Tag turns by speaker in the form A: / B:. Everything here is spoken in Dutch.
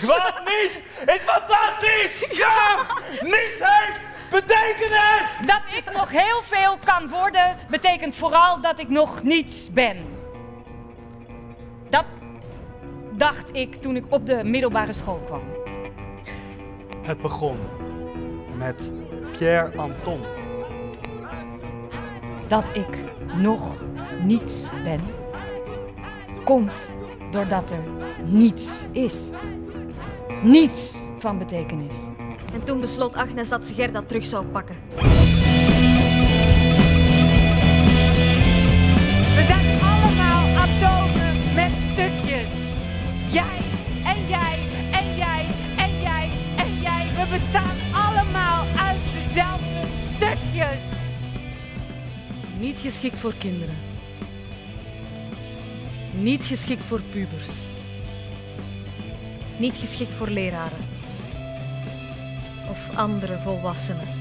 A: Want niets is fantastisch! Ja! Niets heeft betekenis!
B: Dat ik nog heel veel kan worden, betekent vooral dat ik nog niets ben. Dat dacht ik toen ik op de middelbare school kwam.
A: Het begon met Pierre Anton.
B: Dat ik nog niets ben, komt doordat er niets is. Niets van betekenis.
C: En toen besloot Agnes dat ze Gerda terug zou pakken.
D: We zijn allemaal atomen met stukjes. Jij en jij en jij en jij en jij. We bestaan allemaal uit dezelfde stukjes.
E: Niet geschikt voor kinderen. Niet geschikt voor pubers.
C: Niet geschikt voor leraren. Of andere volwassenen.